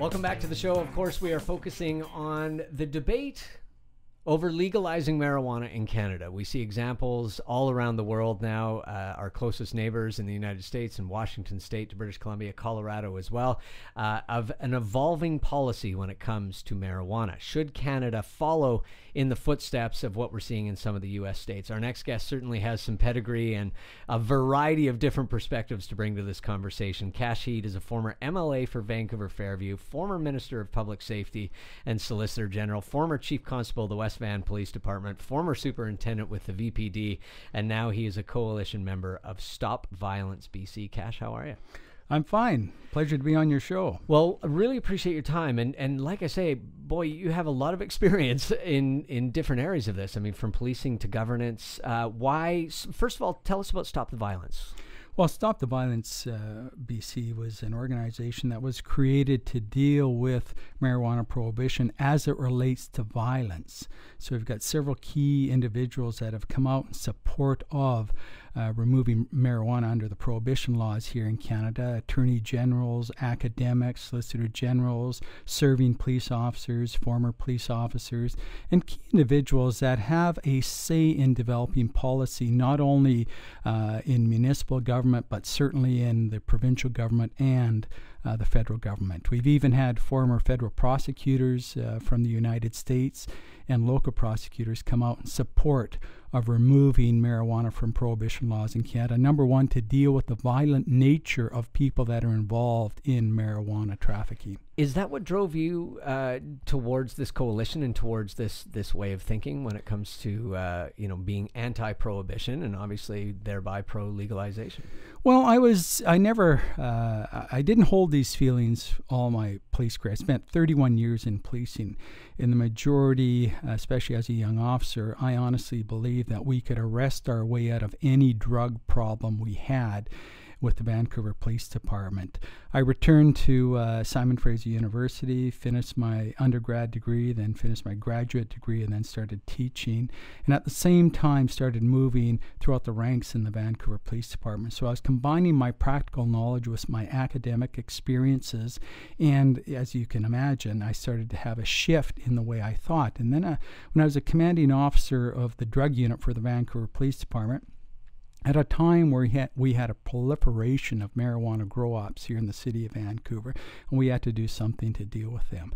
Welcome back to the show. Of course, we are focusing on the debate over legalizing marijuana in Canada. We see examples all around the world now. Uh, our closest neighbors in the United States and Washington State to British Columbia, Colorado as well, uh, of an evolving policy when it comes to marijuana. Should Canada follow in the footsteps of what we're seeing in some of the U.S. states? Our next guest certainly has some pedigree and a variety of different perspectives to bring to this conversation. Kash Heed is a former MLA for Vancouver Fairview, former Minister of Public Safety and Solicitor General, former Chief Constable of the West West Van Police Department, former superintendent with the VPD, and now he is a coalition member of Stop Violence BC. Kash, how are you? I'm fine. Pleasure to be on your show. Well, I really appreciate your time, and and like I say, boy, you have a lot of experience in in different areas of this. I mean, from policing to governance. Uh, why? First of all, tell us about Stop the Violence. Well, Stop the Violence uh, BC was an organization that was created to deal with marijuana prohibition as it relates to violence. So we've got several key individuals that have come out in support of uh, removing marijuana under the prohibition laws here in Canada attorney generals, academics, solicitor generals, serving police officers, former police officers, and key individuals that have a say in developing policy, not only uh, in municipal government, but certainly in the provincial government and uh, the federal government. We've even had former federal prosecutors uh, from the United States and local prosecutors come out in support of removing marijuana from prohibition laws in Canada. Number one, to deal with the violent nature of people that are involved in marijuana trafficking. Is that what drove you uh, towards this coalition and towards this this way of thinking when it comes to uh, you know being anti-prohibition and obviously thereby pro-legalization? Well, I was I never uh, I didn't hold these feelings all my police career. I spent 31 years in policing. In the majority, especially as a young officer, I honestly believe that we could arrest our way out of any drug problem we had with the Vancouver Police Department. I returned to uh, Simon Fraser University, finished my undergrad degree, then finished my graduate degree, and then started teaching. And at the same time, started moving throughout the ranks in the Vancouver Police Department. So I was combining my practical knowledge with my academic experiences. And as you can imagine, I started to have a shift in the way I thought. And then uh, when I was a commanding officer of the drug unit for the Vancouver Police Department, at a time where we had, we had a proliferation of marijuana grow ops here in the city of Vancouver, and we had to do something to deal with them.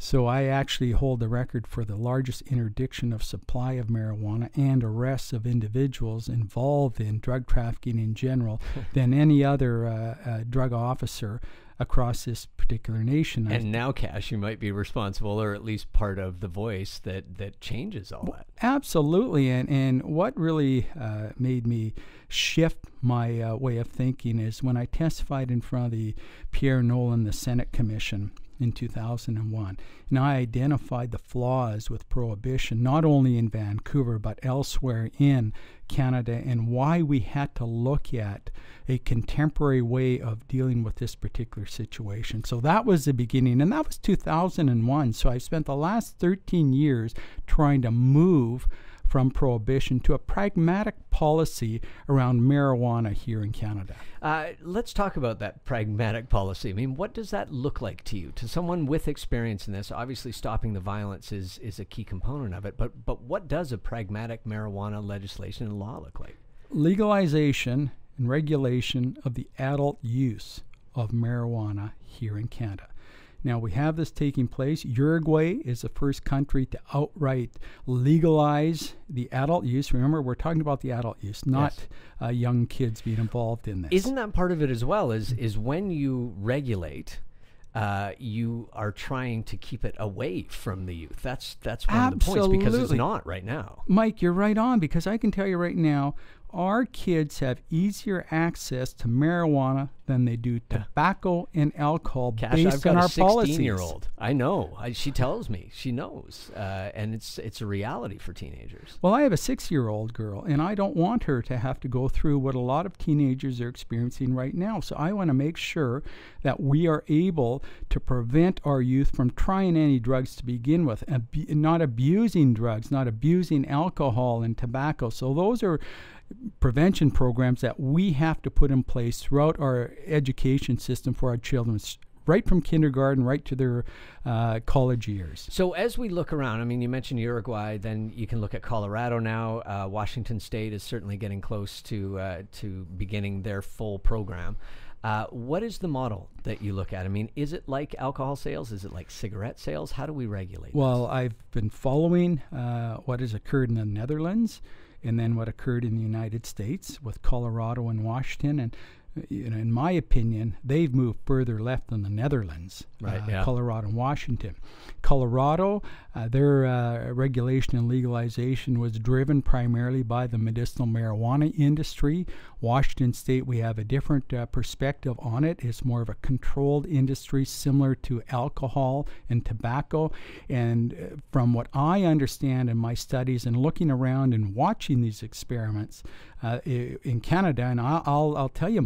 So I actually hold the record for the largest interdiction of supply of marijuana and arrests of individuals involved in drug trafficking in general than any other uh, uh, drug officer across this particular nation. And now, Kash, you might be responsible, or at least part of the voice that that changes all that. Absolutely, and and what really uh, made me shift my uh, way of thinking is when I testified in front of the Pierre Nolin, the Senate Commission in 2001. And I identified the flaws with prohibition, not only in Vancouver, but elsewhere in Canada, and why we had to look at a contemporary way of dealing with this particular situation. So that was the beginning, and that was 2001. So I spent the last 13 years trying to move from prohibition to a pragmatic policy around marijuana here in Canada. Uh, let's talk about that pragmatic policy. I mean, what does that look like to you? To someone with experience in this, obviously stopping the violence is, is a key component of it, but, but what does a pragmatic marijuana legislation and law look like? Legalization and regulation of the adult use of marijuana here in Canada. Now we have this taking place. Uruguay is the first country to outright legalize the adult use. Remember, we're talking about the adult use, not yes. uh, young kids being involved in this. Isn't that part of it as well? Is is when you regulate. Uh, you are trying to keep it away from the youth. That's that's one Absolutely. of the points because it's not right now. Mike, you're right on because I can tell you right now, our kids have easier access to marijuana than they do tobacco and alcohol Kash, based I've got on a 16 policies. year old. I know. I, she tells me. She knows. Uh, and it's it's a reality for teenagers. Well, I have a six year old girl, and I don't want her to have to go through what a lot of teenagers are experiencing right now. So I want to make sure that we are able to prevent our youth from trying any drugs to begin with, and not abusing drugs, not abusing alcohol and tobacco. So those are prevention programs that we have to put in place throughout our education system for our children right from kindergarten right to their uh, college years. So as we look around, I mean, you mentioned Uruguay, then you can look at Colorado now. Uh, Washington State is certainly getting close to uh, to beginning their full program. Uh, what is the model that you look at? I mean, is it like alcohol sales? Is it like cigarette sales? How do we regulate? Well, this? I've been following uh, what has occurred in the Netherlands and then what occurred in the United States with Colorado and Washington. And you know, in my opinion, they've moved further left than the Netherlands, right, uh, yeah. Colorado and Washington. Colorado, uh, their uh, regulation and legalization was driven primarily by the medicinal marijuana industry. Washington State, we have a different uh, perspective on it. It's more of a controlled industry, similar to alcohol and tobacco. And uh, from what I understand in my studies and looking around and watching these experiments uh, in Canada, and I'll, I'll, I'll tell you,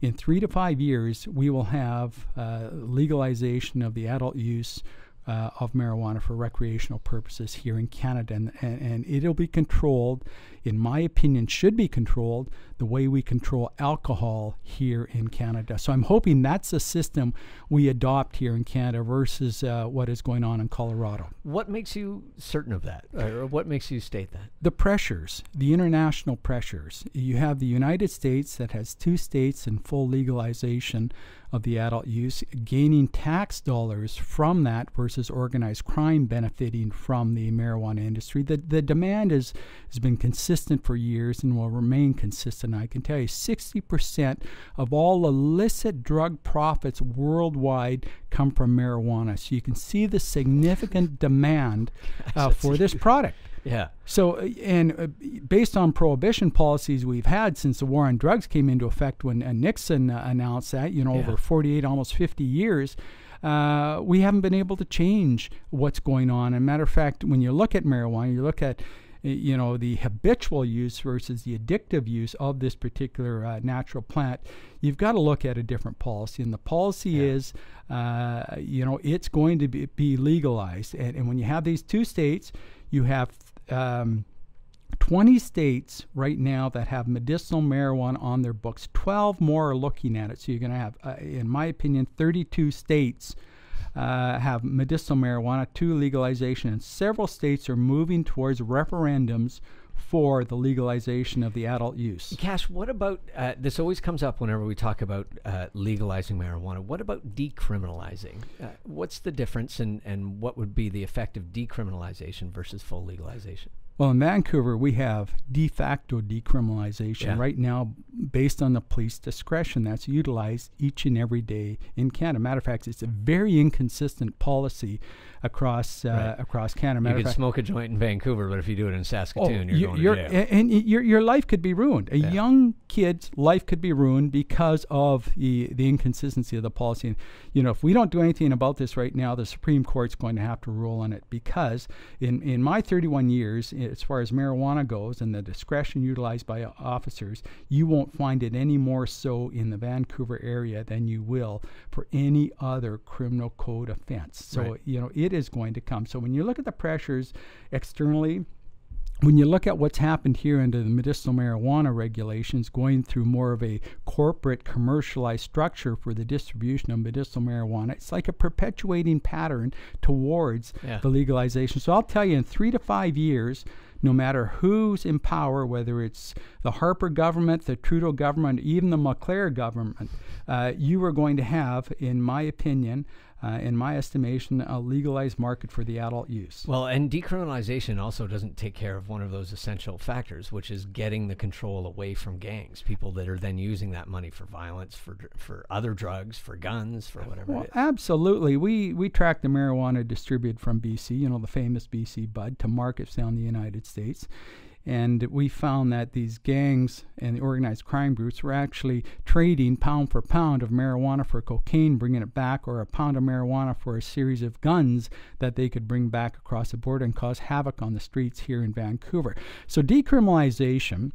In three to five years, we will have uh, legalization of the adult use uh, of marijuana for recreational purposes here in Canada, and, and, and, it'll be controlled, in my opinion, should be controlled the way we control alcohol here in Canada. So I'm hoping that's a system we adopt here in Canada versus uh, what is going on in Colorado. What makes you certain of that, or what makes you state that? The pressures, the international pressures. You have the United States that has two states in full legalization of the adult use, gaining tax dollars from that versus organized crime benefiting from the marijuana industry. The, the demand is, has been consistent for years and will remain consistent and I can tell you 60% of all illicit drug profits worldwide come from marijuana. So you can see the significant demand uh, for this product. Yeah. So, uh, and uh, based on prohibition policies we've had since the war on drugs came into effect when uh, Nixon uh, announced that, you know, yeah. over 48, almost 50 years, uh, we haven't been able to change what's going on. And matter of fact, when you look at marijuana, you look at you know the habitual use versus the addictive use of this particular uh, natural plant you've got to look at a different policy. And the policy yeah. is uh, you know it's going to be, be legalized. And, and, when you have these two states you have um, 20 states right now that have medicinal marijuana on their books. 12 more are looking at it. So you're going to have uh, in my opinion 32 states uh, have medicinal marijuana to legalization, and several states are moving towards referendums for the legalization of the adult use. Kash, what about uh, this? Always comes up whenever we talk about uh, legalizing marijuana. What about decriminalizing? Uh, what's the difference, and, and what would be the effect of decriminalization versus full legalization? Well, in Vancouver, we have de facto decriminalization yeah. right now based on the police discretion that's utilized each and every day in Canada. Matter of fact, it's a very inconsistent policy across uh, right. across Canada. Matter you could smoke a joint in Vancouver, but if you do it in Saskatoon, oh, you're, you're going to jail. And your, your life could be ruined. A yeah. young kid's life could be ruined because of the, the inconsistency of the policy. And, you know, if we don't do anything about this right now, the Supreme Court's going to have to rule on it because in, in my 31 years, as far as marijuana goes and the discretion utilized by officers, you won't find it any more so in the Vancouver area than you will for any other criminal code offense. So, right. you know, it is going to come. So when you look at the pressures externally, when you look at what's happened here under the medicinal marijuana regulations, going through more of a corporate commercialized structure for the distribution of medicinal marijuana, it's like a perpetuating pattern towards yeah. the legalization. So I'll tell you, in three to five years, no matter who's in power, whether it's the Harper government, the Trudeau government, even the Mulcair government, uh, you are going to have, in my opinion, uh, in my estimation, a legalized market for the adult use. Well, and decriminalization also doesn't take care of one of those essential factors, which is getting the control away from gangs, people that are then using that money for violence, for for other drugs, for guns, for whatever. Well, absolutely. We we track the marijuana distributed from BC, you know, the famous BC bud, to markets down the United States. And we found that these gangs and the organized crime groups were actually trading pound for pound of marijuana for cocaine, bringing it back, or a pound of marijuana for a series of guns that they could bring back across the border and cause havoc on the streets here in Vancouver. So decriminalization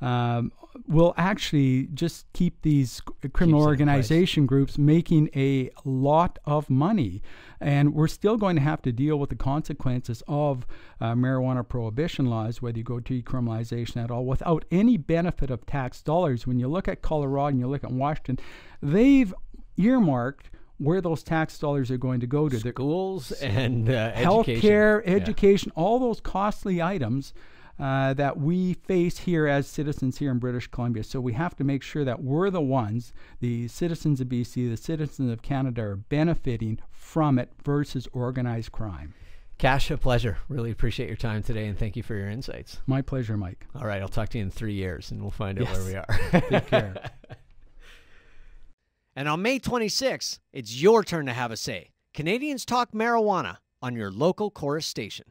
um, will actually just keep these criminal Keeps organization groups making a lot of money. And we're still going to have to deal with the consequences of uh, marijuana prohibition laws, whether you go to decriminalization at all, without any benefit of tax dollars. When you look at Colorado and you look at Washington, they've earmarked where those tax dollars are going to go to. Schools and uh, healthcare, education. education, all those costly items uh, that we face here as citizens here in British Columbia. So we have to make sure that we're the ones, the citizens of BC, the citizens of Canada, are benefiting from it versus organized crime. Kash, a pleasure. Really appreciate your time today and thank you for your insights. My pleasure, Mike. All right, I'll talk to you in three years and we'll find out Yes. where we are. Take care. And on May 26th, it's your turn to have a say. Canadians talk marijuana on your local Corus station.